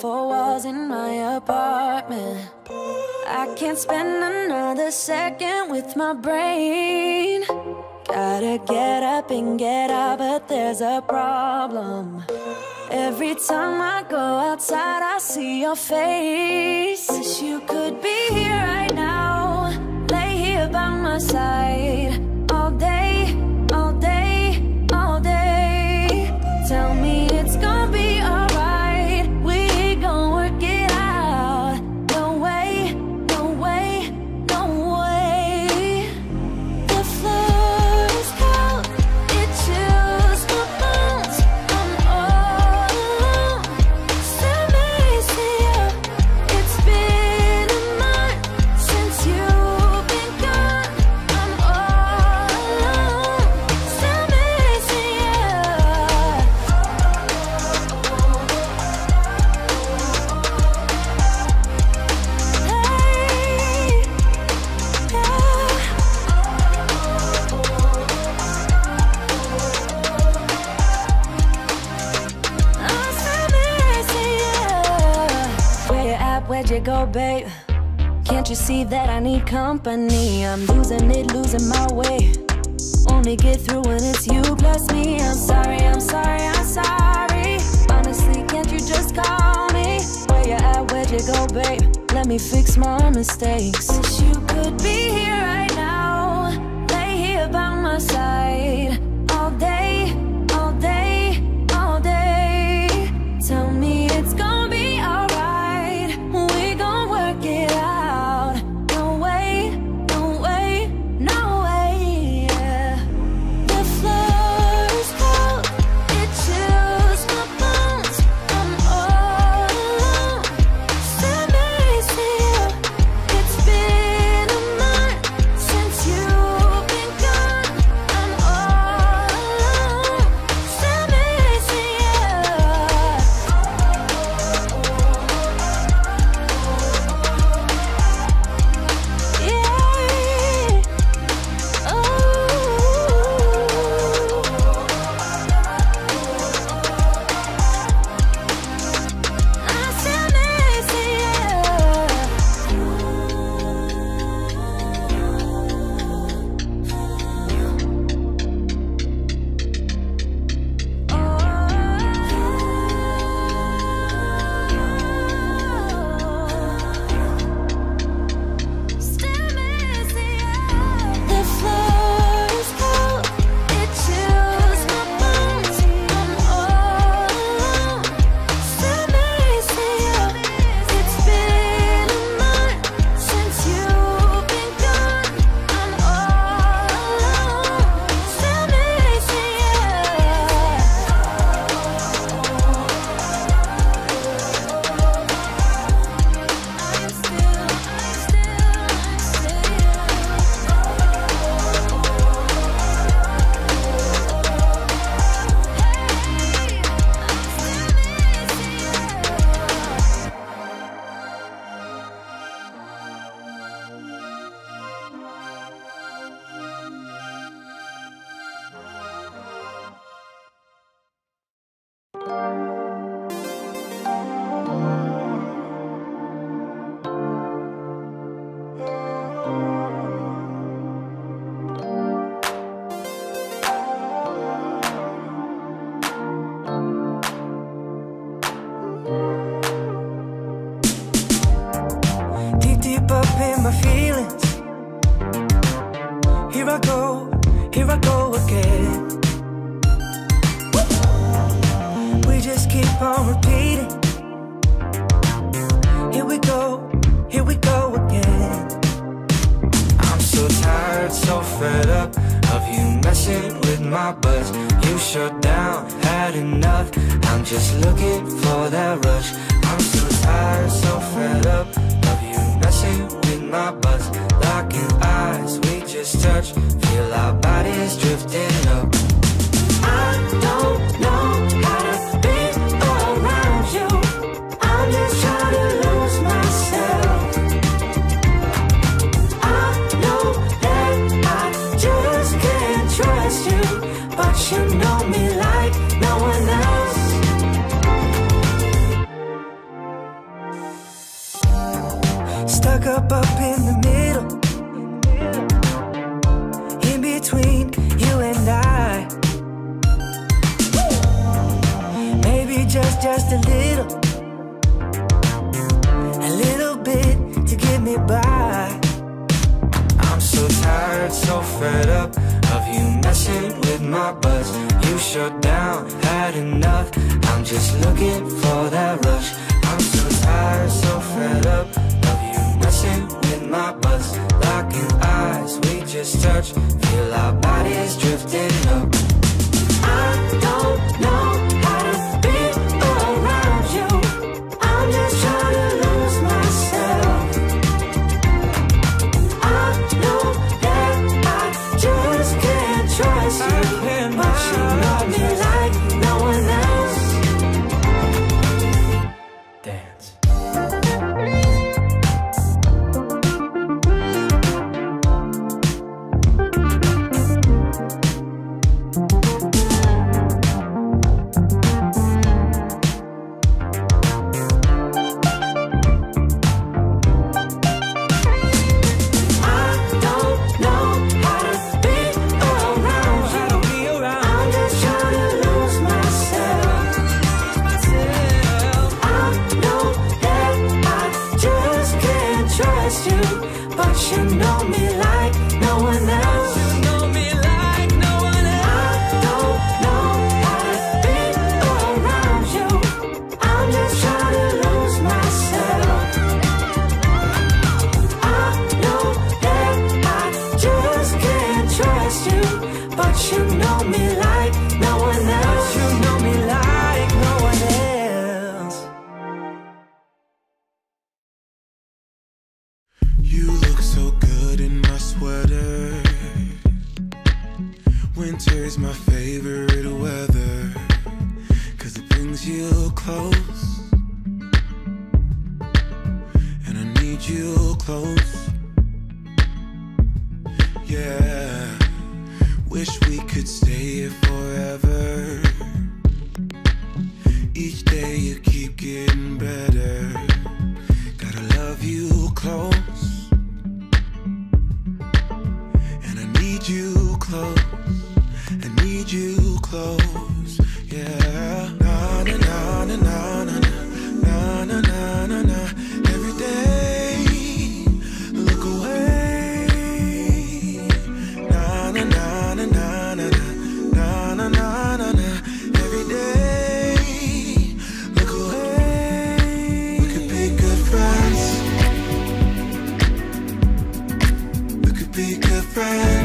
four walls in my apartment. I can't spend another second with my brain. Gotta get up and get out, but there's a problem. Every time I go outside, I see your face. Wish you could be here right now, lay here by my side. babe. Can't you see that I need company? I'm losing it, losing my way. Only get through when it's you plus me. I'm sorry, I'm sorry, I'm sorry. Honestly, can't you just call me? Where you at, where'd you go, babe? Let me fix my mistakes. Wish you could be here right now. Lay here by my side. by I'm so tired, so fed up Of you messing with my buzz. You shut down, had enough. I'm just looking for that rush. I'm so tired, so fed up Of you messing with my buzz. Locking eyes, we just touch. Feel our bodies drifting up. friend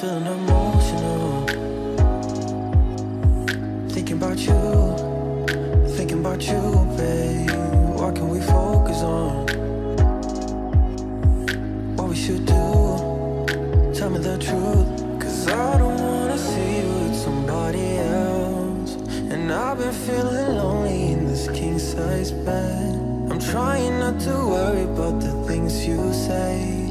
Feeling emotional. Thinking about you, thinking about you, babe. What can we focus on? What we should do? Tell me the truth. Cause I don't wanna see you with somebody else. And I've been feeling lonely in this king size bed. I'm trying not to worry about the things you say.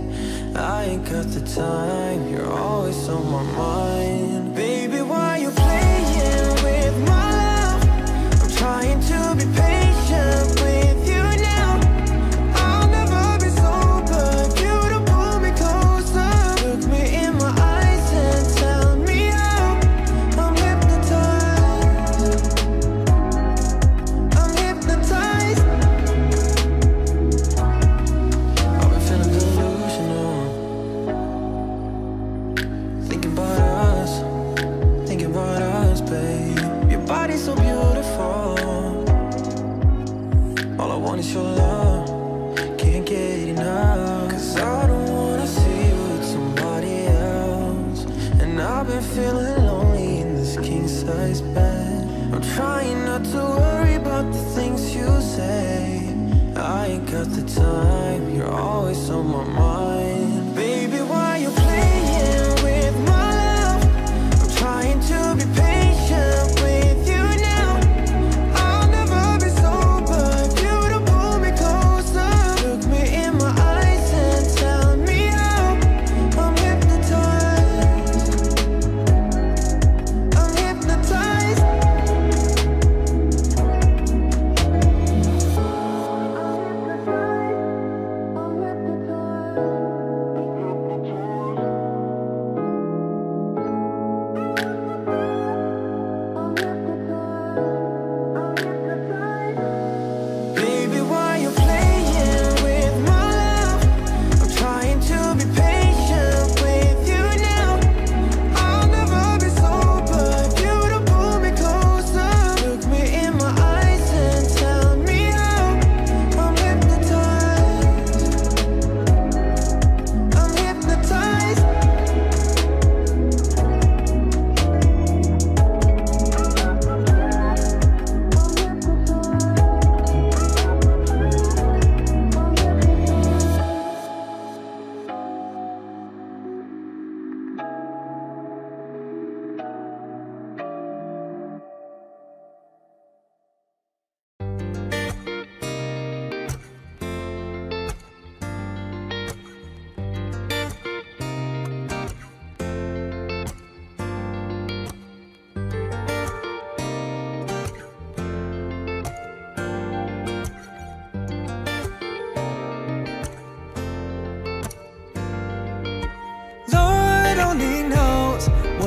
I ain't got the time, you're always on my mind. Baby, why you playing with my love? I'm trying to be patient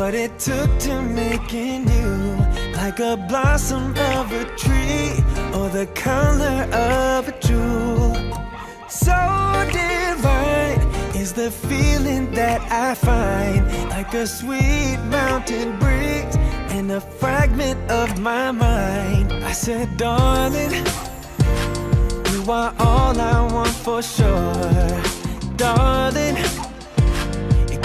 what it took to making you like a blossom of a tree or the color of a jewel. So divine is the feeling that I find like a sweet mountain breeze and a fragment of my mind. I said, darling, you are all I want for sure, darling.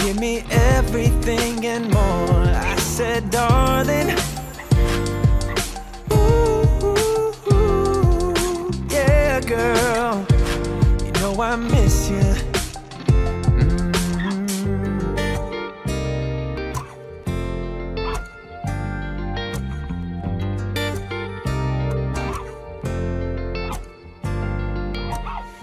Give me everything and more. I said, darling. Ooh, yeah, girl. You know I miss you. Mm.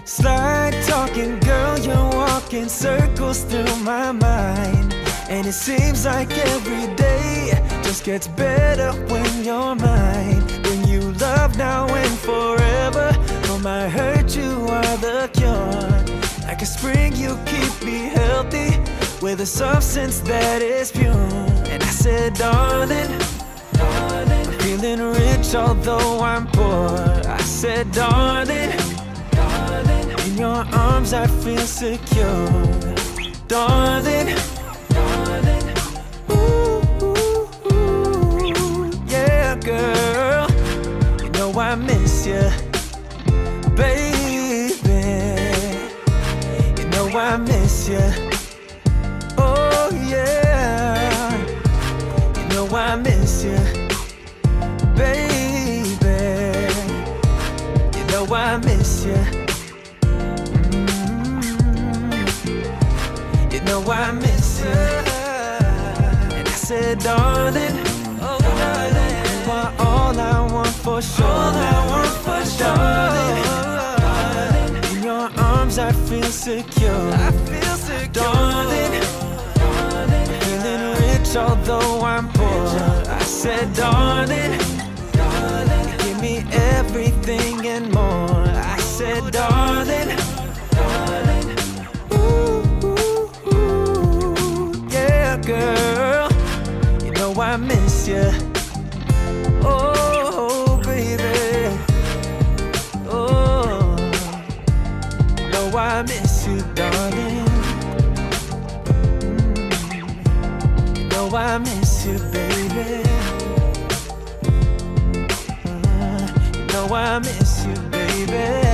Slide talking, girl, you're walking circles through my mind. And it seems like every day just gets better when you're mine. When you love now and forever, for my hurt, you are the cure. Like a spring, you keep me healthy with a substance that is pure. And I said, darling, darling, I'm feeling rich although I'm poor. I said, darling, darling, in your arms I feel secure, darling. yeah, girl. You know I miss you, baby. You know I miss you. Oh yeah. You know I miss you, baby. You know I miss you. I miss you. And I said, darling, oh darling, you are all I want for sure. All I want for sure. Darling, in your arms I feel secure. I feel secure. Darling, feeling rich although I'm poor. I said, darling, darling, give me everything and more. I said, darling, darling, girl, you know I miss you. Oh, baby, oh, you know I miss you, darling. You know I miss you, baby. Uh, you know I miss you, baby.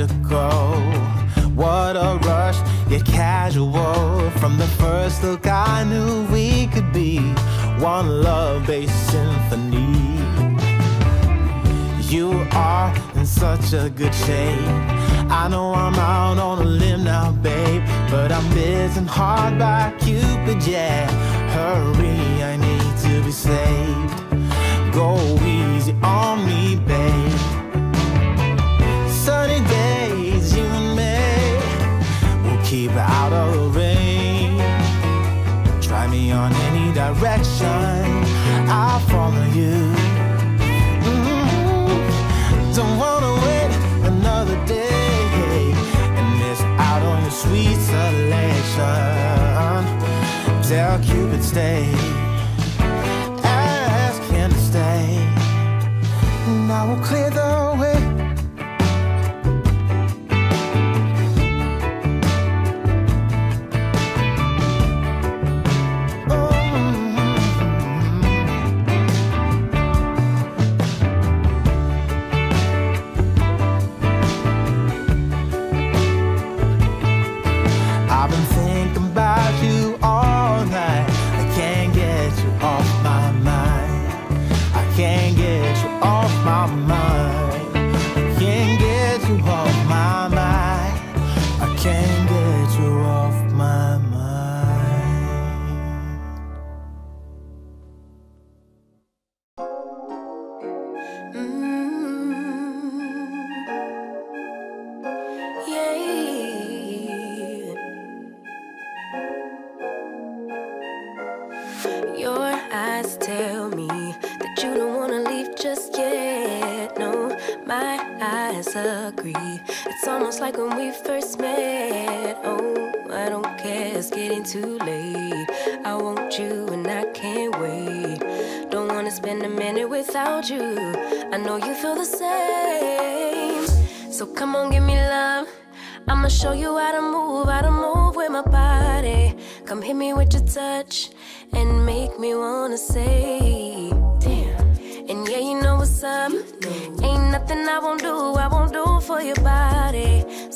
magical. What a rush, you're casual. From the first look, I knew we could be one love based symphony. You are in such a good shape. I know I'm out on a limb now, babe. But I'm missing hard by Cupid, yeah. Hurry, I need to be saved. Go easy on me, babe. Sunny keep out of range. Try me on any direction, I'll follow you. Mm-hmm. Don't wanna wait another day and miss out on your sweet selection. Tell Cupid stay, ask him to stay, and I will clear.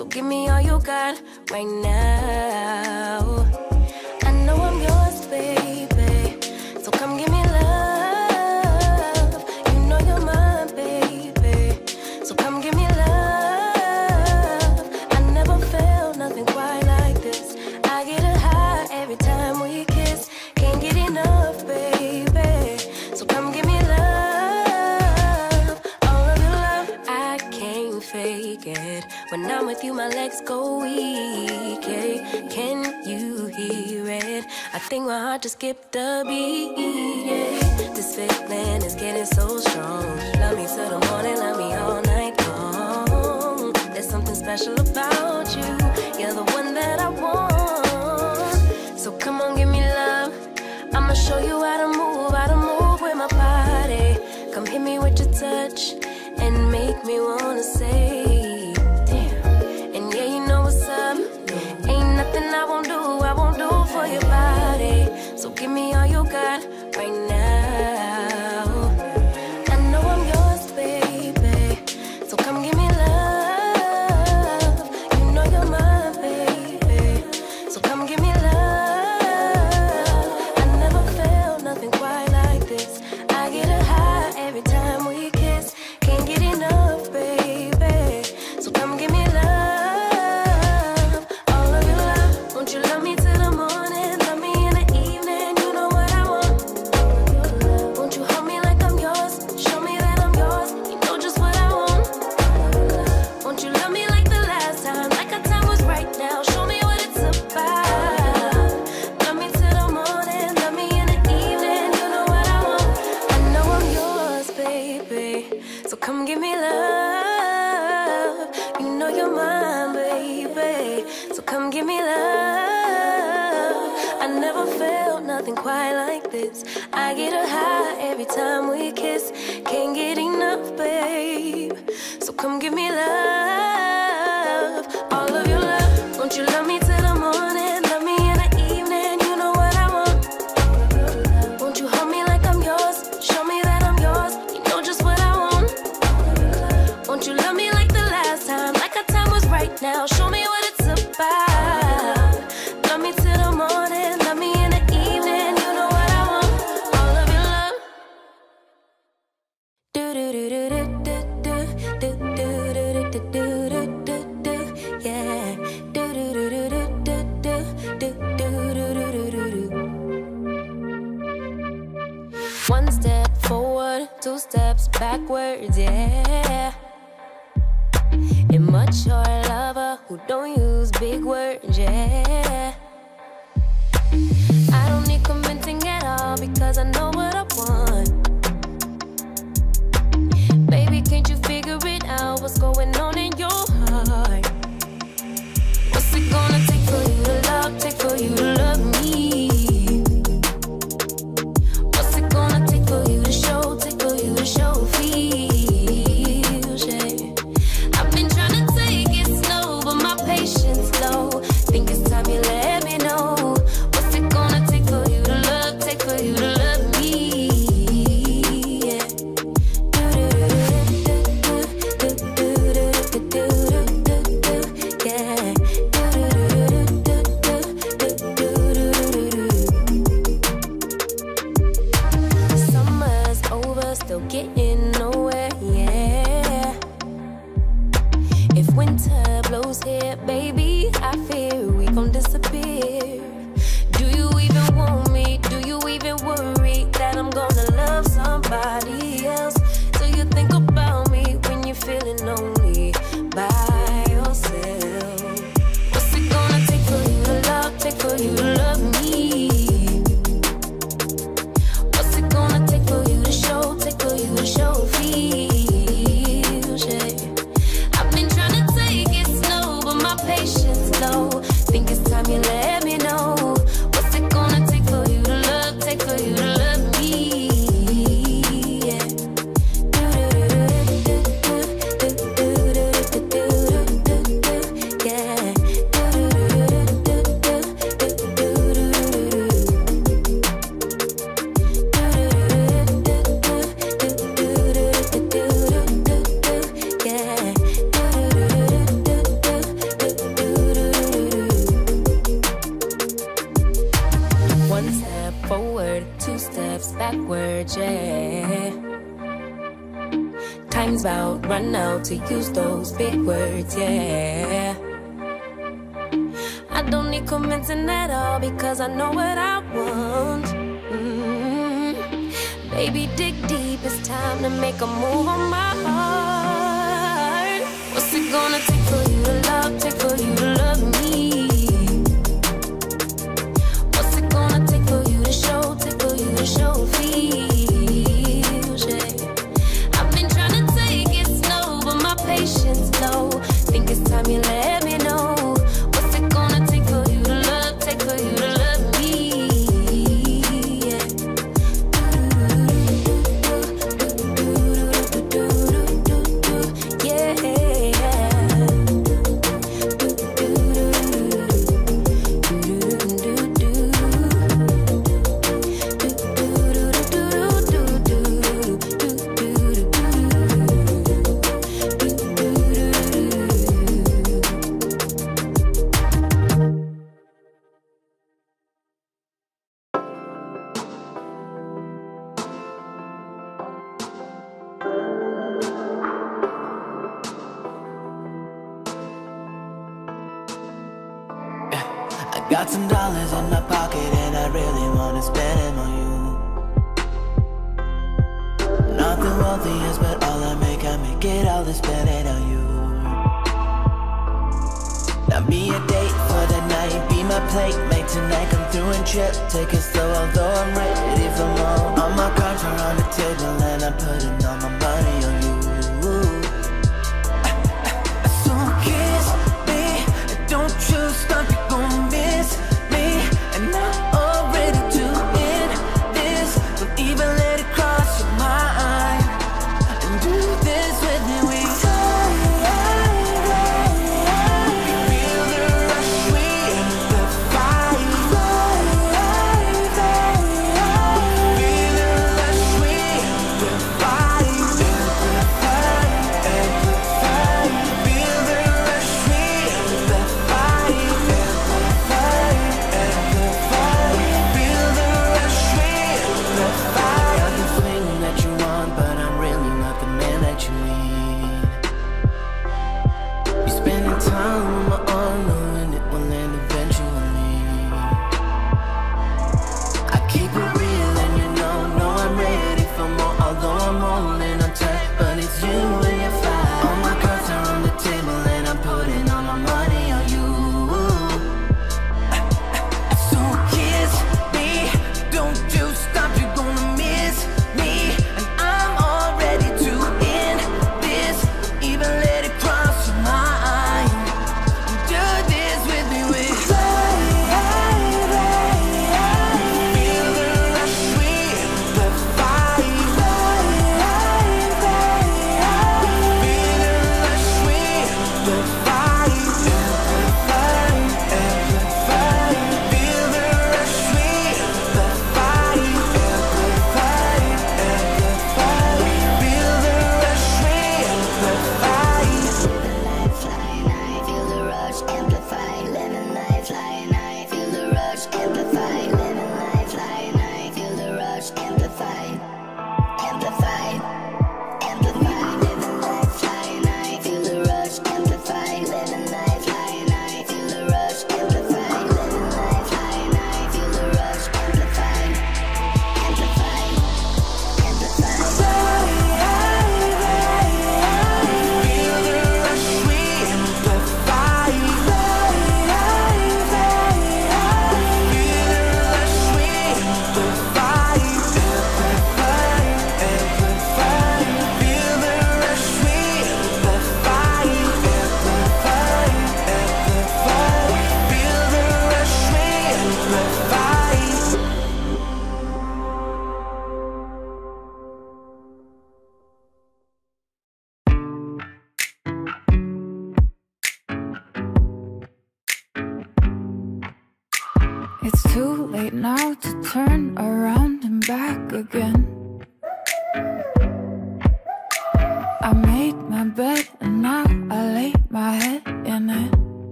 So give me all you got right now. my legs go weak. Can you hear it? I think my heart just skipped a beat. Yeah. This feeling is getting so strong. Love me till the morning, love me all night long. There's something special about you. You're the one that I want. So come on, give me love. I'ma show you how to move, how to move with my body. Come hit me with your touch and make me wanna. who don't gonna take for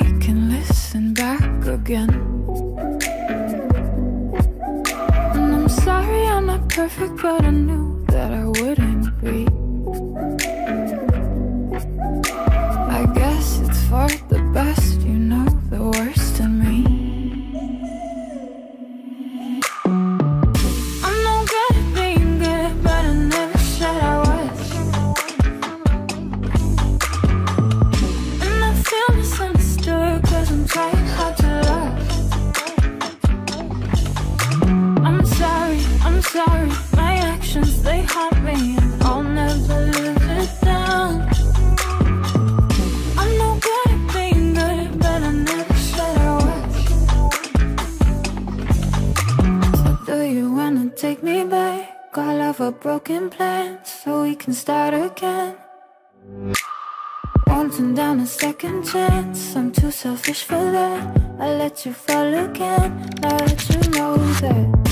I can listen back again. And I'm sorry I'm not perfect But I knew that I wouldn't be. broken plans so we can start again. Wanting down a second chance I'm too selfish for that. I let you fall again Now that you know that.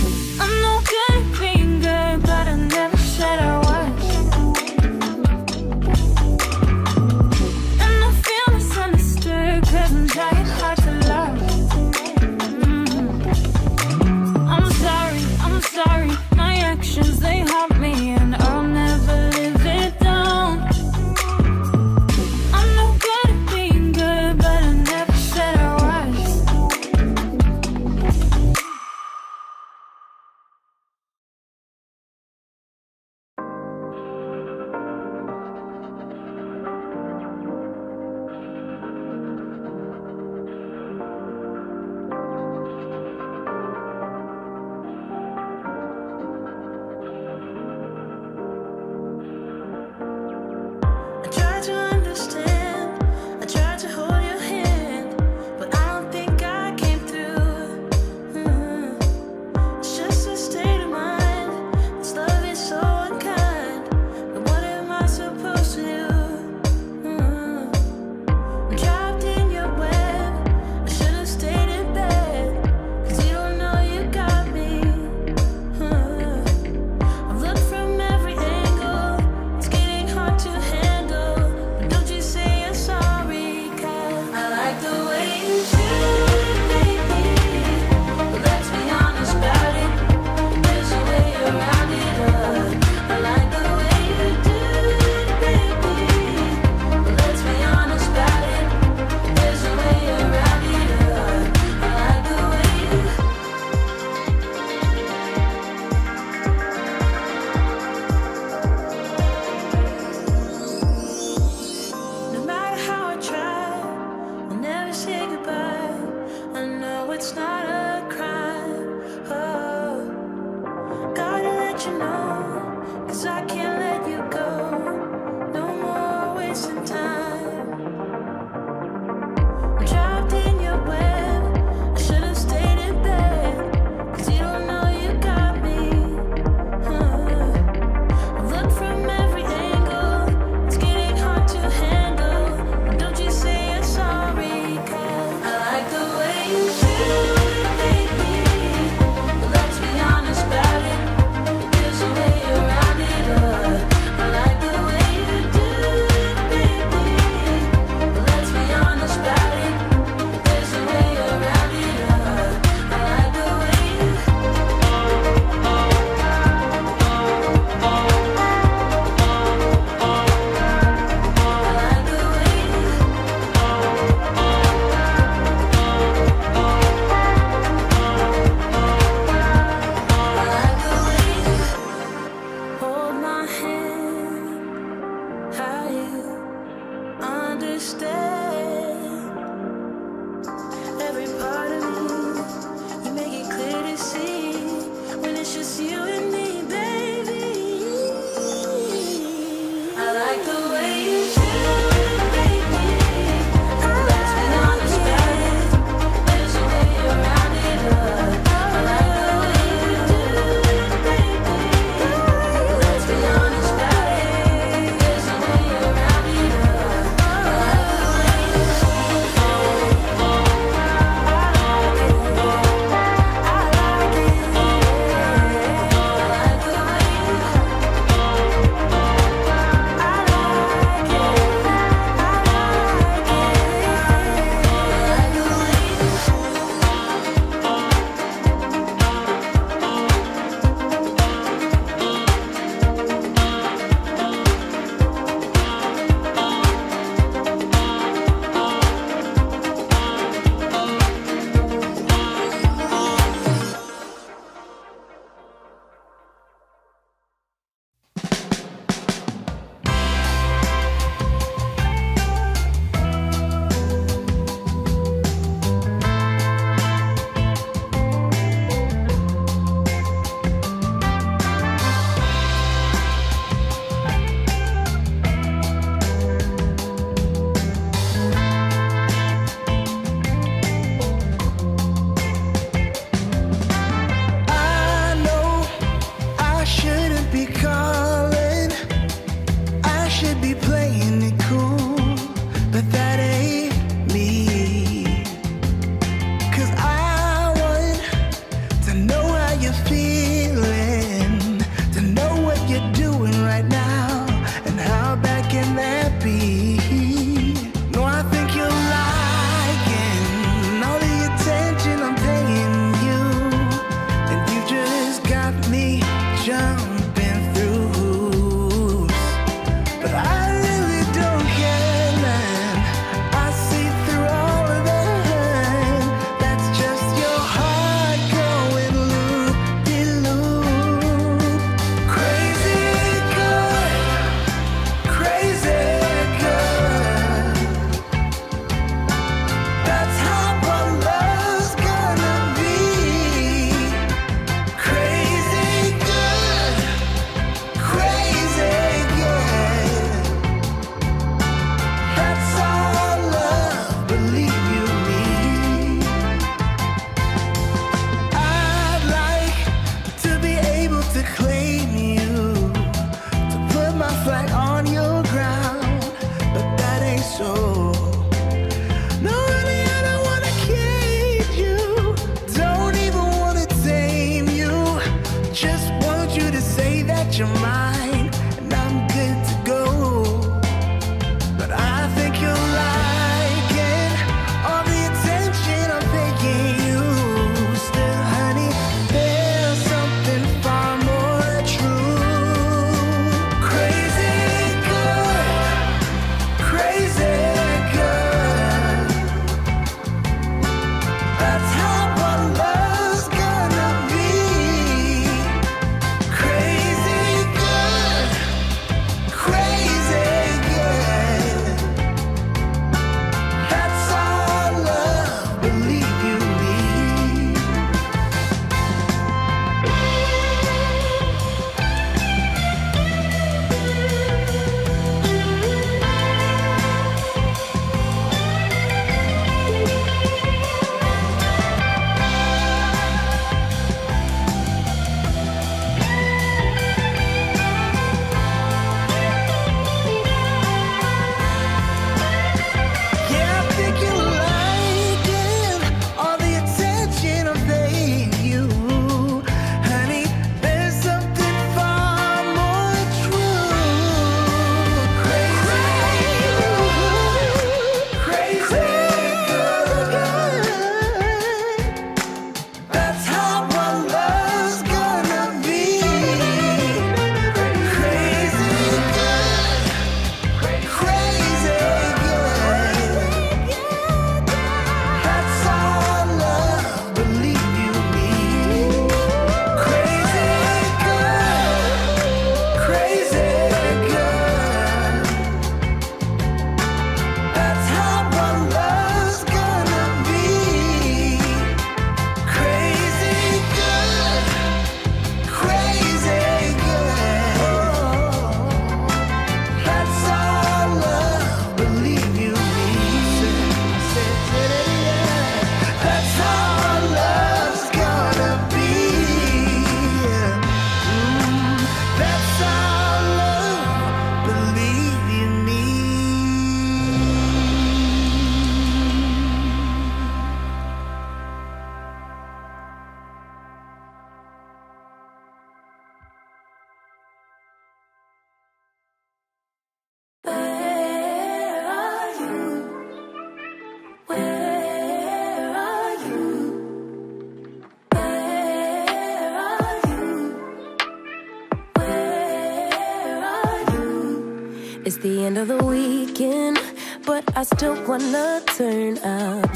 End of the weekend, but I still wanna turn up.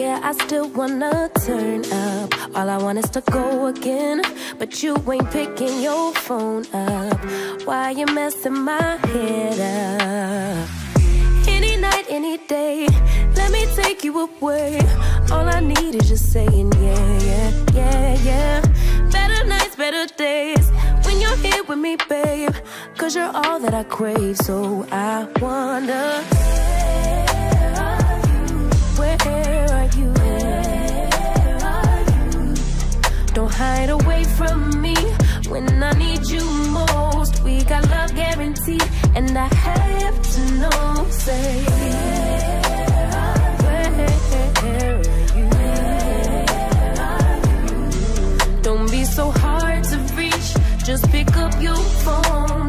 Yeah, I still wanna turn up. All I want is to go again, but you ain't picking your phone up. Why you messing my head up? Any night, any day, let me take you away. All I need is just saying, yeah, yeah, yeah, yeah. Better nights, better days you're here with me, babe. Cause you're all that I crave, so I wonder. Where are you? Where are you? Don't hide away from me when I need you most. We got love guaranteed, and I have to know. Say,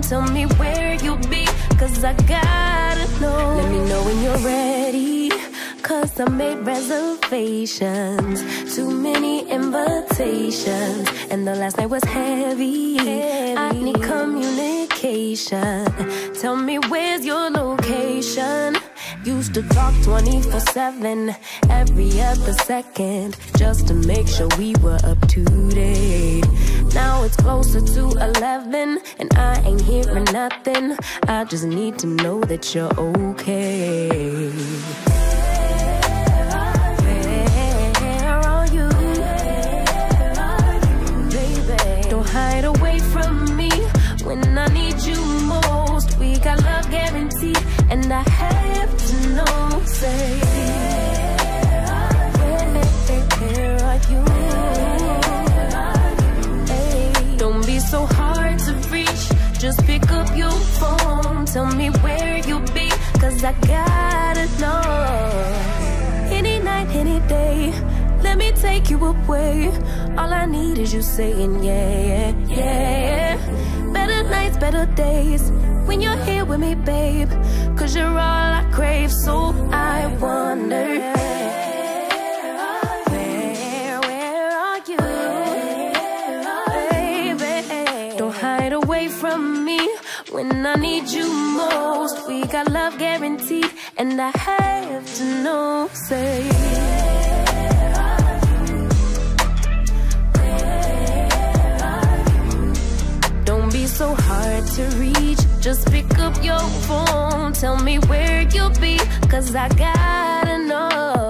Tell me where you'll be, cause I gotta know. Let me know when you're ready. Cause I made reservations, too many invitations, and the last night was heavy. I need communication. Tell me where's your location? Used to talk 24 7, every other second, just to make sure we were up to date. Now it's closer to 11, and I ain't hearing nothing. I just need to know that you're okay. Where are you? Baby, don't hide away from me when I need you most. We got love guaranteed, and I have to know. Say, where are you? So hard to reach. Just pick up your phone. Tell me where you'll be. Cause I gotta know. Any night, any day, let me take you away. All I need is you saying, yeah, yeah, yeah. Better nights, better days when you're here with me, babe. Cause you're all I crave, so I wonder. When I need you most. We got love guaranteed, and I have to know, say. Don't be so hard to reach. Just pick up your phone. Tell me where you'll be. Cause I gotta know.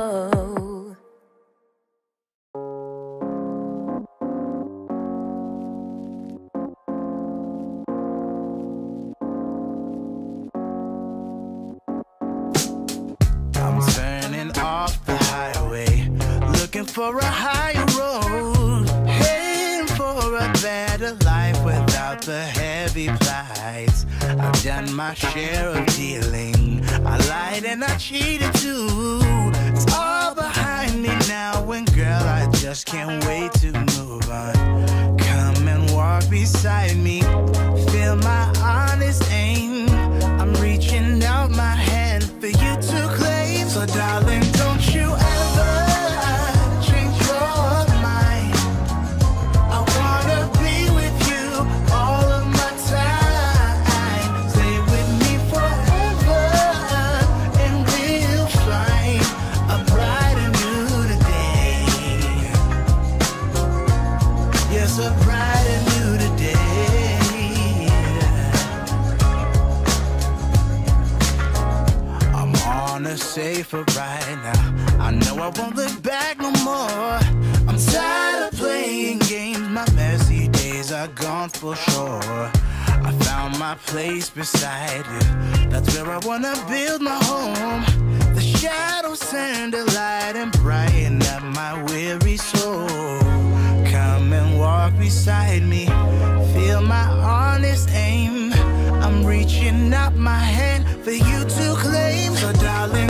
For a higher road, heading for a better life without the heavy plights. I've done my share of dealing. I lied and I cheated too. It's all behind me now, and girl, I just can't wait to move on. Come and walk beside me, feel my honest aim. I'm reaching out my hand for you to claim. So, darling, a right now. I know I won't look back no more. I'm tired of playing games. My messy days are gone for sure. I found my place beside you. That's where I wanna build my home. The shadows turn to light and brighten up my weary soul. Come and walk beside me. Feel my honest aim. I'm reaching out my hand for you to claim. So, darling,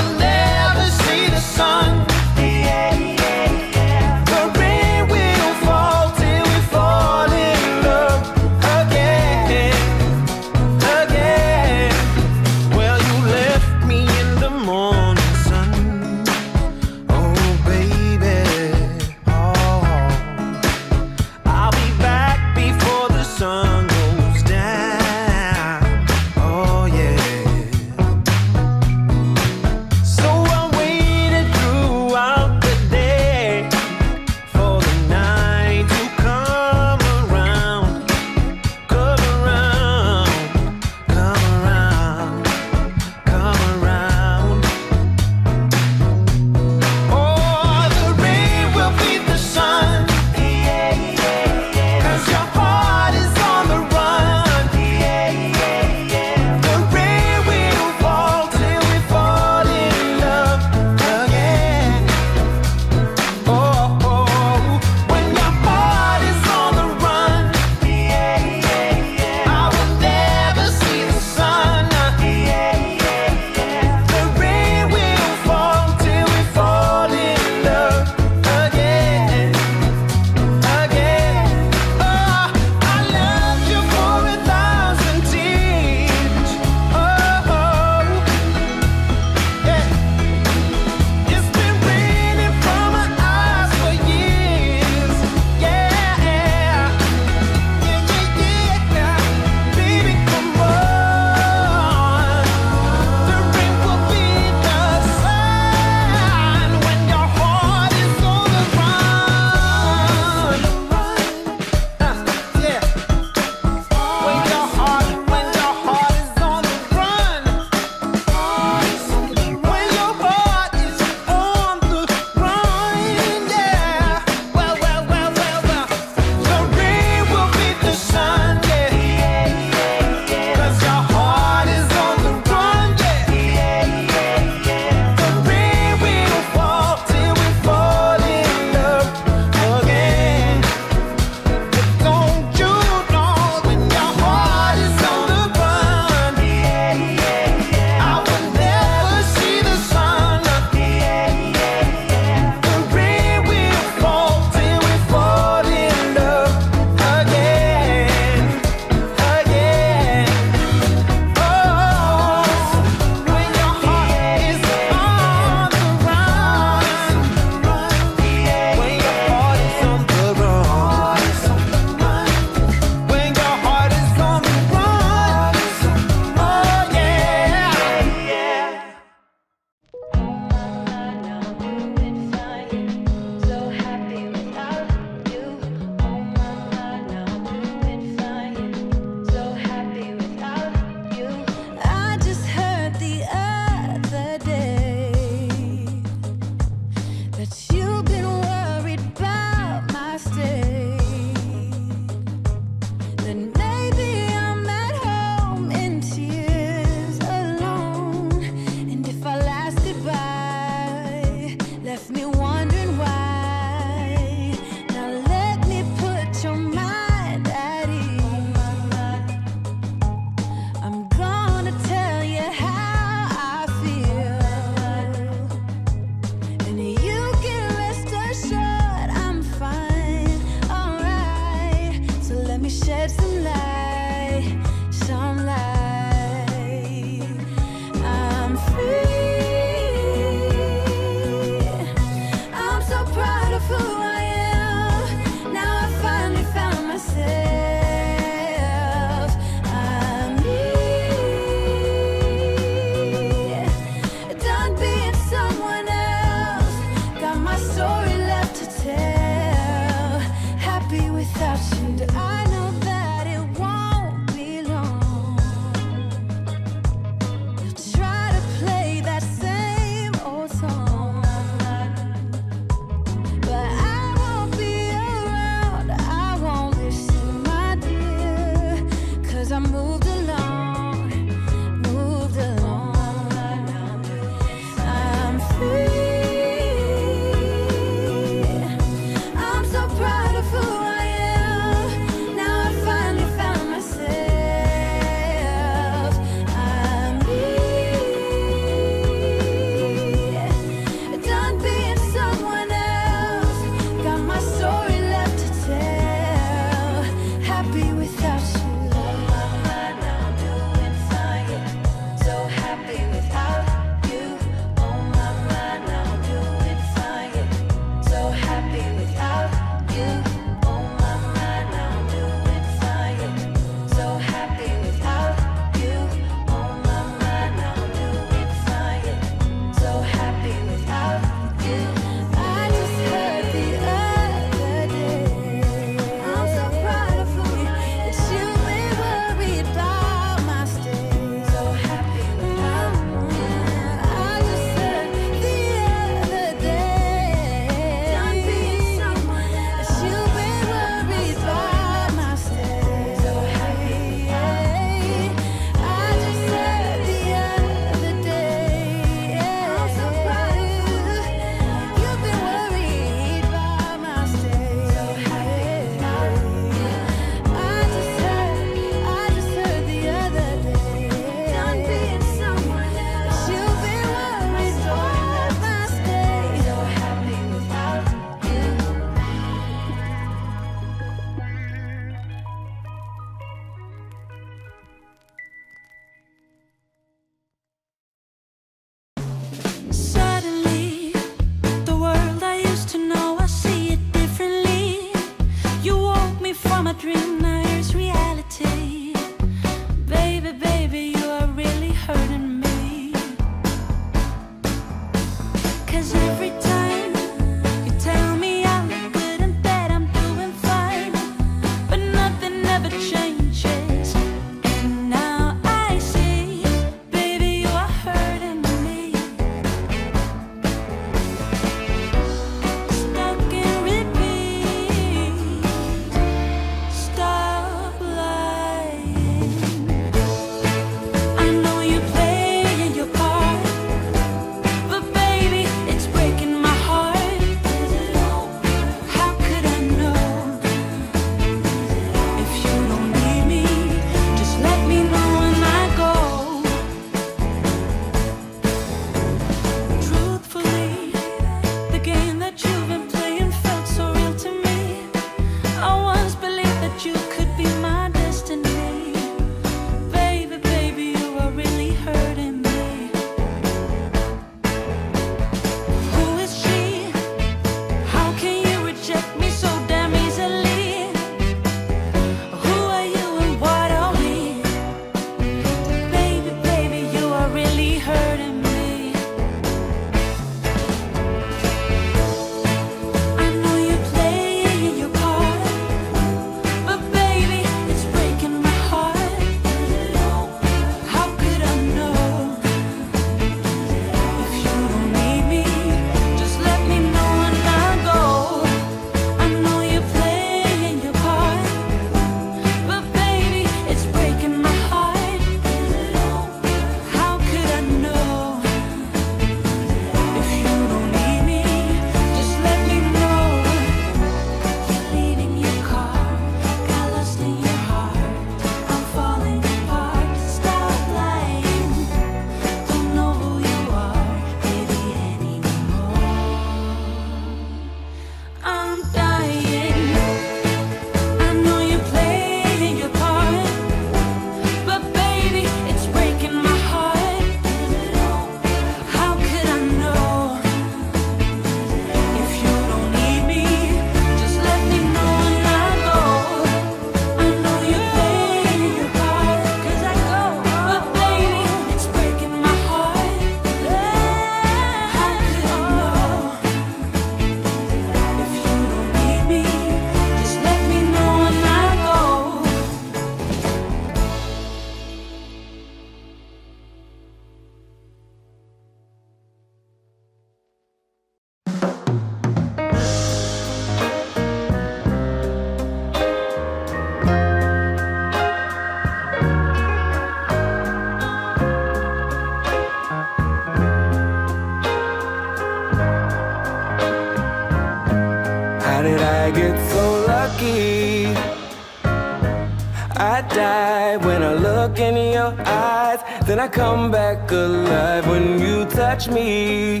I come back alive when you touch me.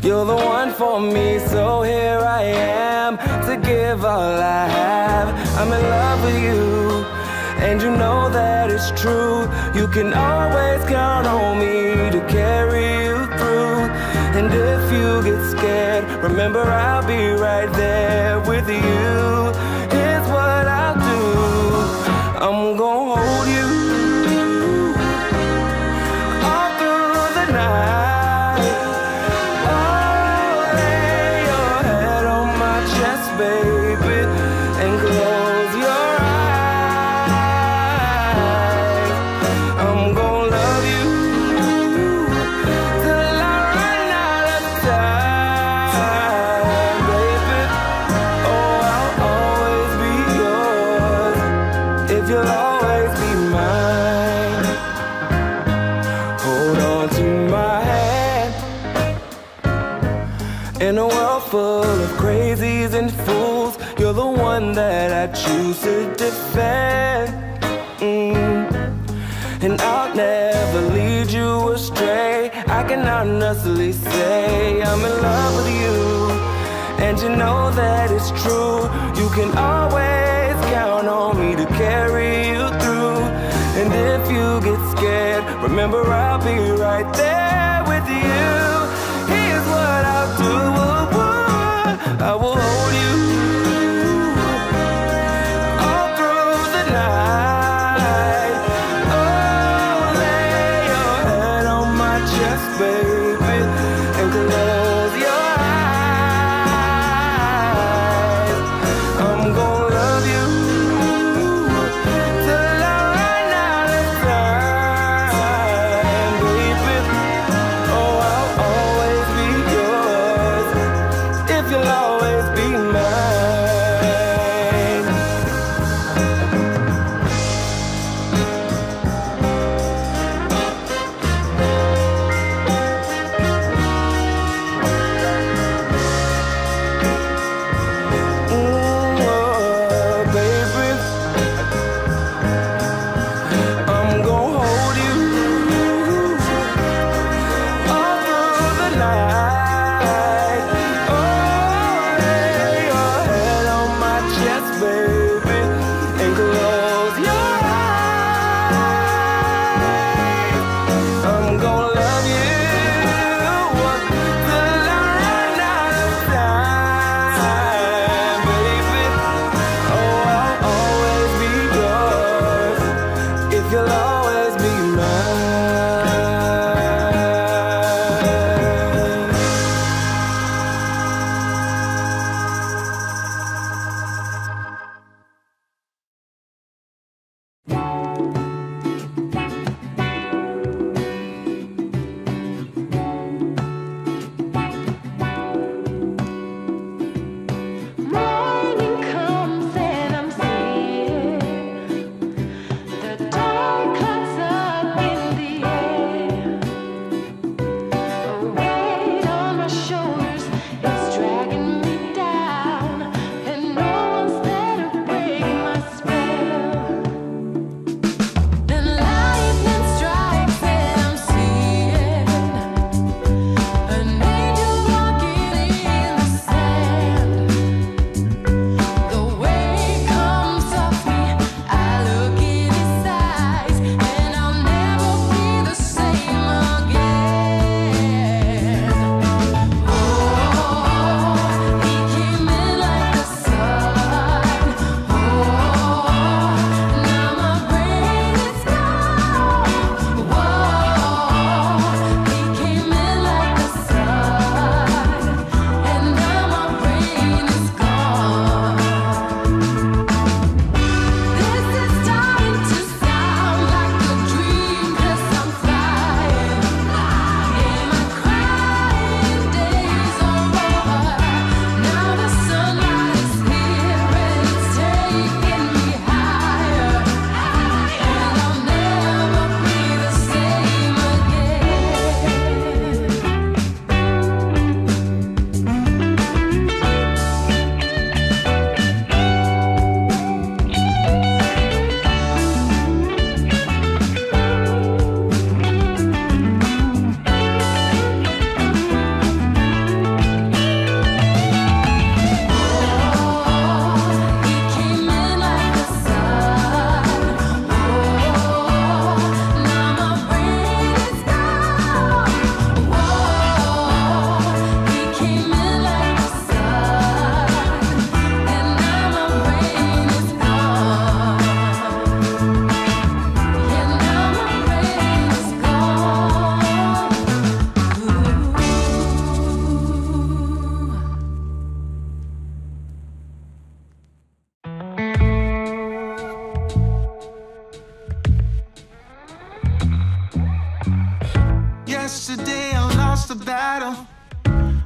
You're the one for me, so here I am to give all I have. I'm in love with you, and you know that it's true. You can always count on me to carry you through. And if you get scared, remember I'll be right there with you. Honestly, say I'm in love with you. And you know that it's true. You can always count on me to carry you through. And if you get scared Remember I'll be right there. Battle.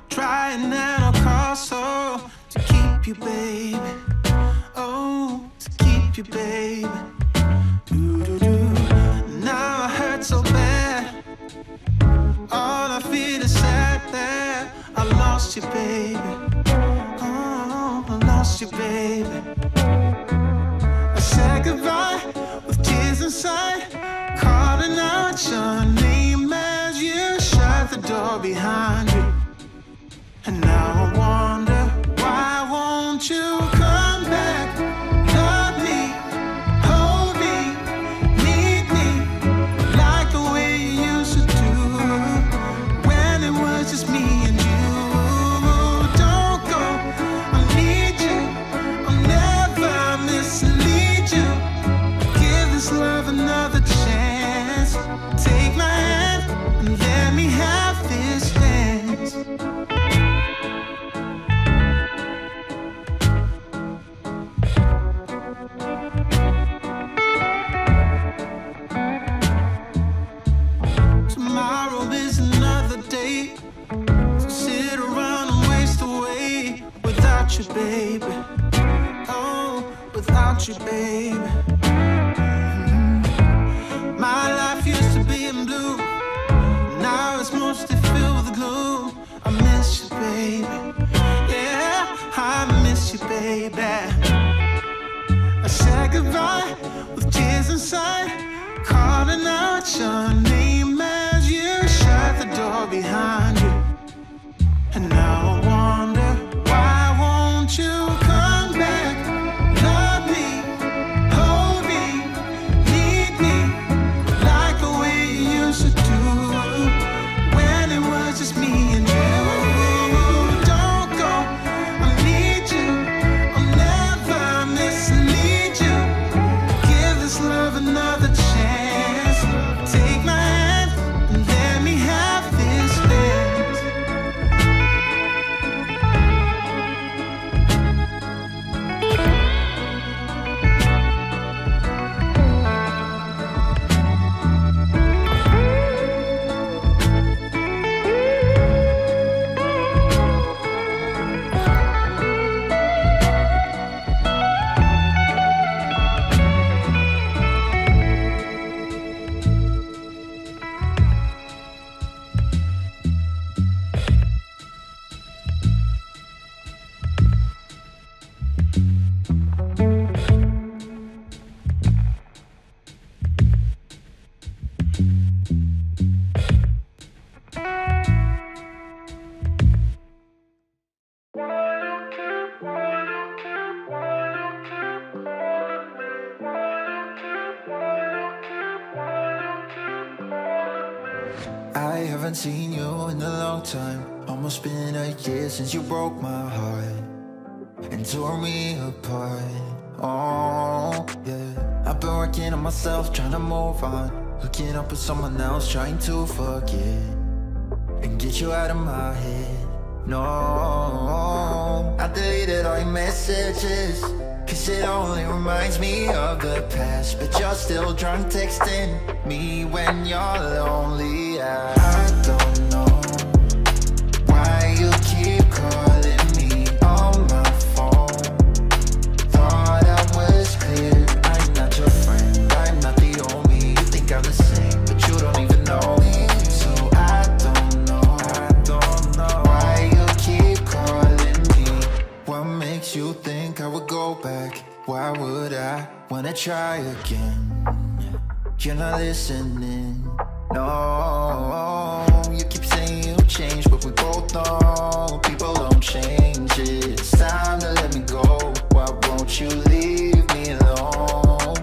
Trying at all costs, so to keep you, baby. Oh, to keep you, baby. Do-do-do. Now I hurt so bad. All I feel is sad that I lost you, baby. Oh, I lost you, baby. I said goodbye with tears inside, calling out your name door behind you. And now I wonder broke my heart and tore me apart. Oh, yeah. I've been working on myself, trying to move on. Hooking up with someone else, trying to forget and get you out of my head. No, I deleted all your messages. Cause it only reminds me of the past. But you're still drunk texting me when you're lonely. Wanna try again? You're not listening. No, you keep saying you changed, but we both know people don't change. It's time to let me go. Why won't you leave me alone?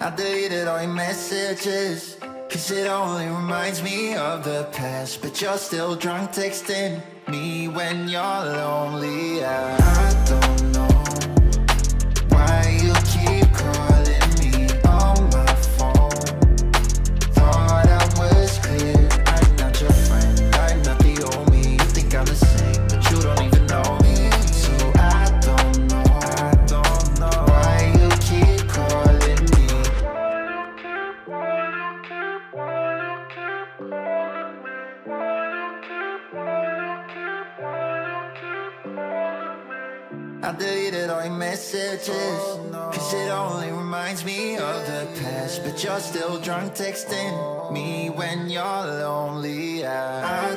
I deleted all your messages. Cause it only reminds me of the past. But you're still drunk texting me when you're lonely. I don't still drunk texting me when you're lonely. I, I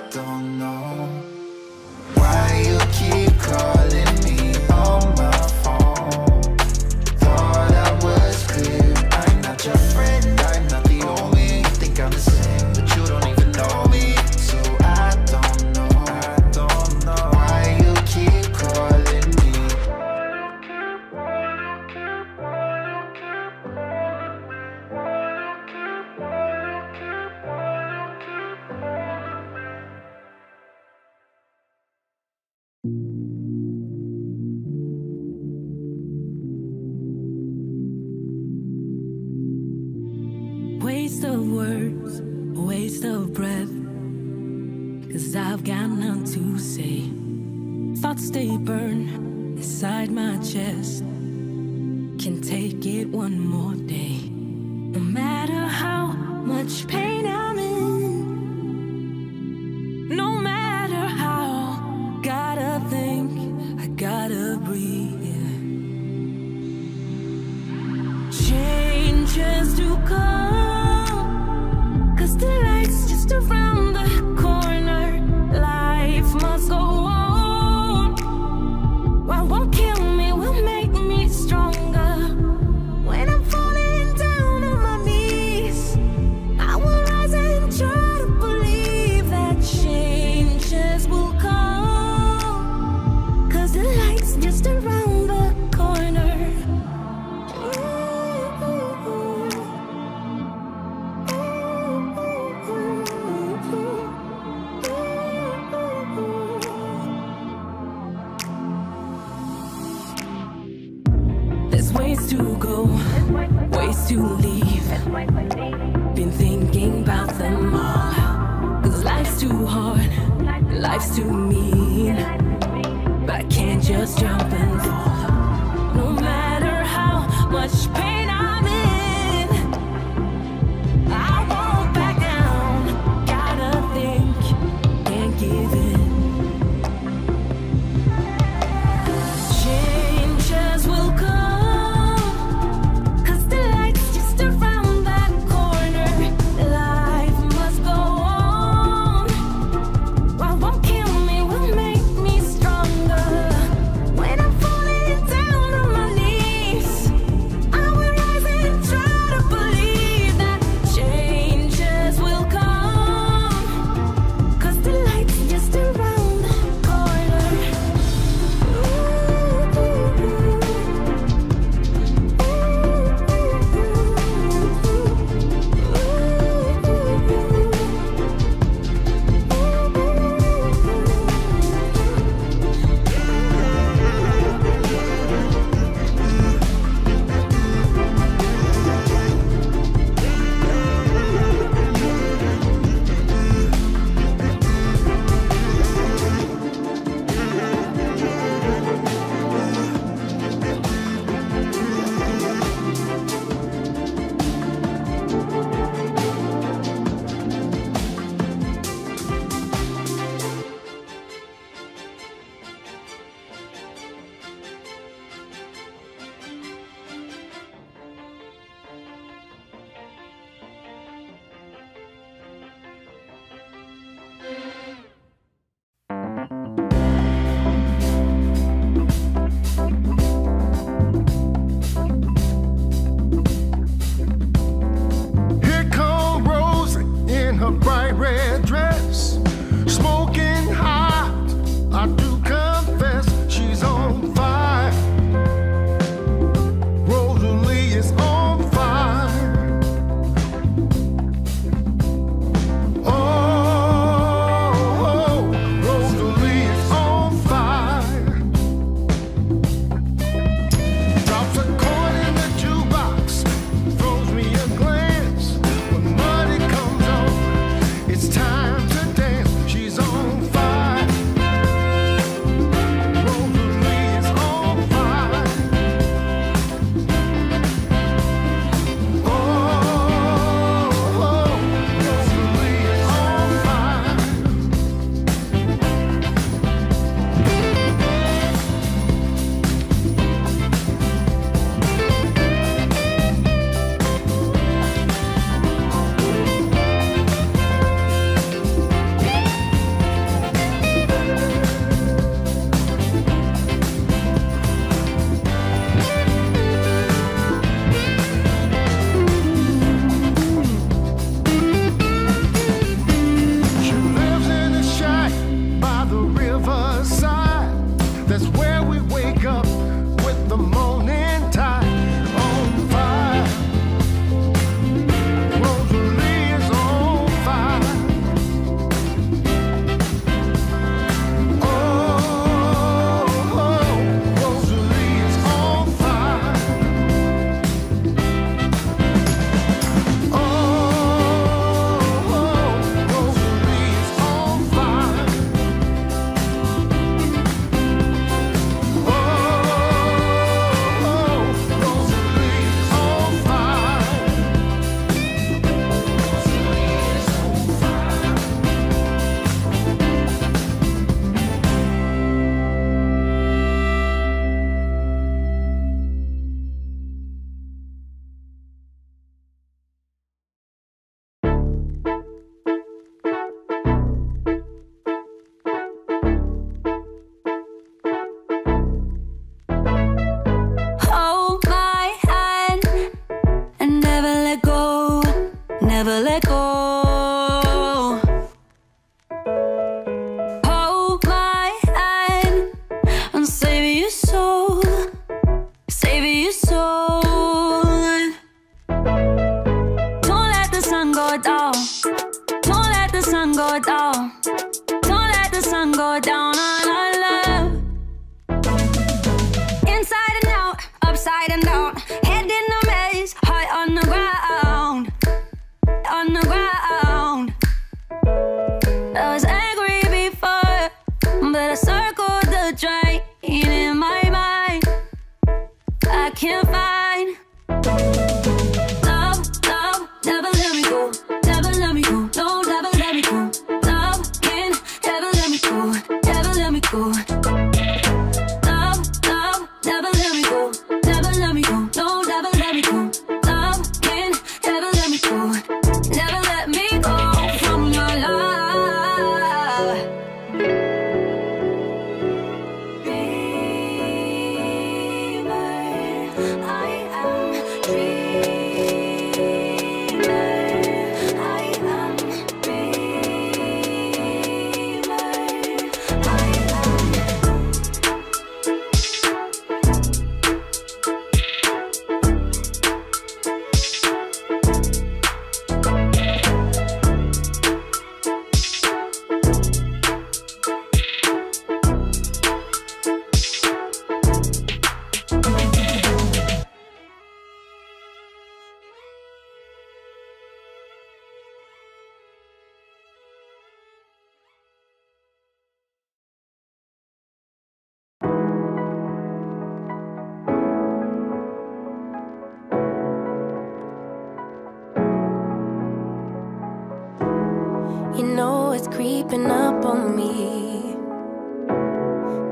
creeping up on me.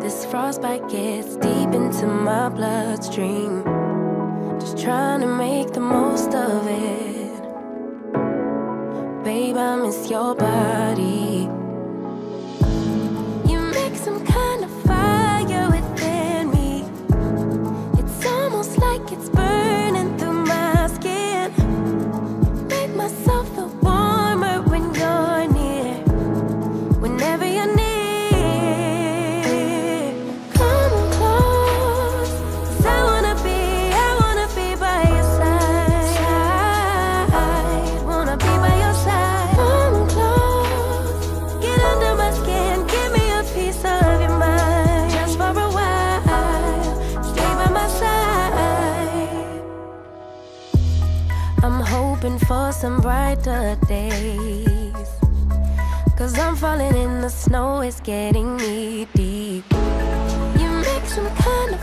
This frostbite gets deep into my bloodstream. Just trying to make the most of it. Babe, I miss your body. for some brighter days. Cause I'm falling in the snow, it's getting me deep. You make some kind of